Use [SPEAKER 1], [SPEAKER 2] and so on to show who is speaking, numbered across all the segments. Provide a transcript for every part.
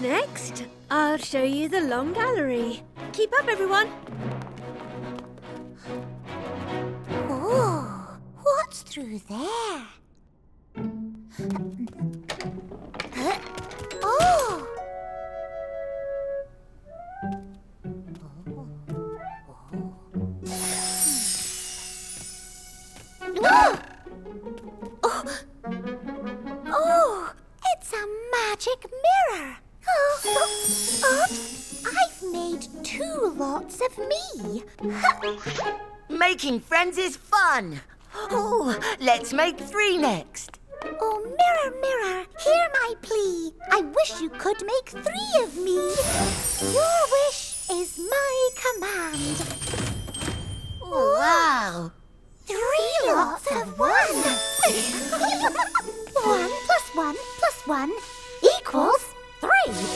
[SPEAKER 1] Next, I'll show you the long gallery. Keep up, everyone.
[SPEAKER 2] Oh, what's through there? Uh, oh! Oh! Oh! Oh! It's a magic mirror! Oh, uh, oops! I've made two lots of me!
[SPEAKER 3] Making friends is fun. Oh, let's make three next.
[SPEAKER 2] Oh, mirror, mirror, hear my plea. I wish you could make three of me. Your wish is my command.
[SPEAKER 3] Oh, wow.
[SPEAKER 2] Three lots of one. one plus one plus one equals three.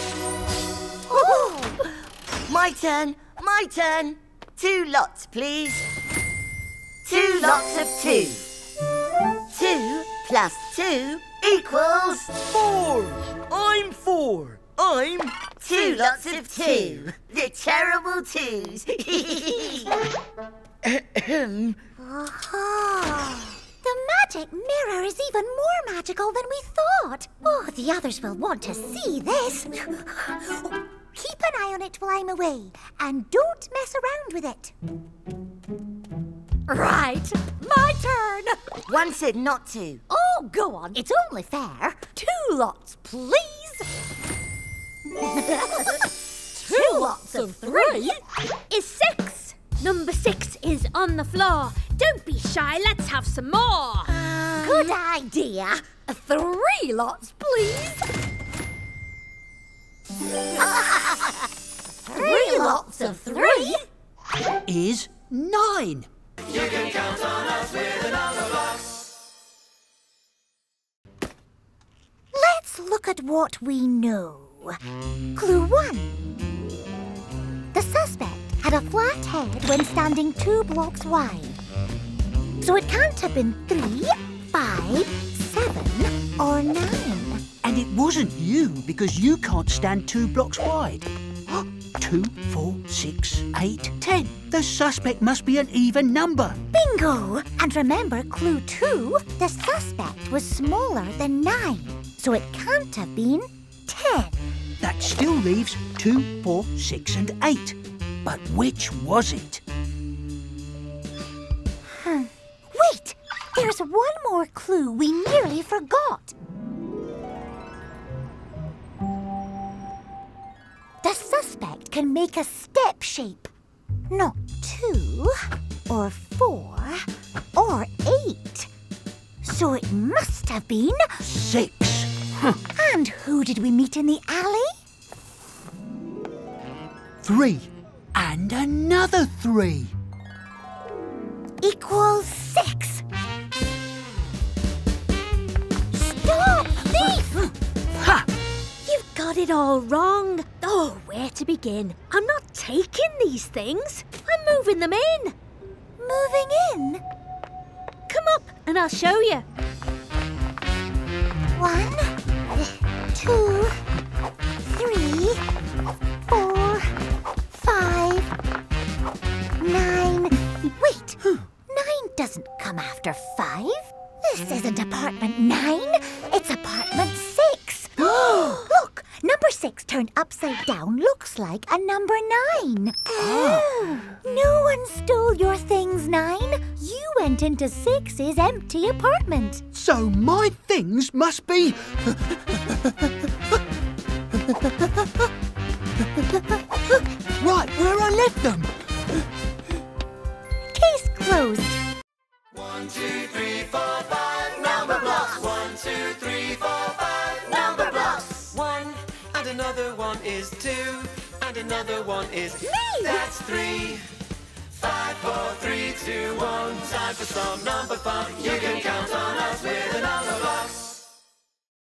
[SPEAKER 3] My turn, my turn. Two lots, please. Two lots of two. Two plus two equals
[SPEAKER 4] Four! I'm four. I'm
[SPEAKER 3] two lots of two. The terrible twos.
[SPEAKER 2] aha. The magic mirror is even more magical than we thought. Oh, the others will want to see this. Keep an eye on it while I'm away, and don't mess around with it.
[SPEAKER 5] Right, my turn.
[SPEAKER 3] One said not to.
[SPEAKER 5] Oh, go on. It's only fair. Two lots, please. Two lots of three.
[SPEAKER 1] Is six. Number six is on the floor. Don't be shy. Let's have some more.
[SPEAKER 5] Good idea. Three lots, please. Three lots of three.
[SPEAKER 4] is nine.
[SPEAKER 2] Let's look at what we know. Clue one. The suspect had a flat head when standing two blocks wide. So it can't have been three, five, seven, or nine.
[SPEAKER 4] And it wasn't you because you can't stand two blocks wide. Two, four, six, eight, ten. The suspect must be an even number.
[SPEAKER 2] Bingo! And remember, clue two, the suspect was smaller than nine. So it can't have been ten.
[SPEAKER 4] That still leaves two, four, six, and eight. But which was it?
[SPEAKER 2] Hmm. Wait! There's one more clue we nearly forgot. Make a step shape. Not two, or four, or eight. So it must have been.
[SPEAKER 4] Six. Huh.
[SPEAKER 2] And who did we meet in the alley?
[SPEAKER 4] Three. And another three.
[SPEAKER 2] Equals six. Stop, thief!
[SPEAKER 4] Ha!
[SPEAKER 1] You've got it all wrong. Oh, to begin? I'm not taking these things. I'm moving them in.
[SPEAKER 2] Moving in.
[SPEAKER 1] Come up and I'll show you.
[SPEAKER 2] One, two, three, four, five, nine. Wait, nine doesn't come after five. This isn't apartment nine, six turned upside down looks like a number nine. Oh. No one stole your things, nine. You went into six's empty apartment.
[SPEAKER 4] So my things must be. right where I left them.
[SPEAKER 2] Case closed.
[SPEAKER 6] One, two, is two, and another one is
[SPEAKER 2] Me!
[SPEAKER 6] That's three. Five, four, three, two, one. Time for some number fun. You can count on us with a Numberblocks.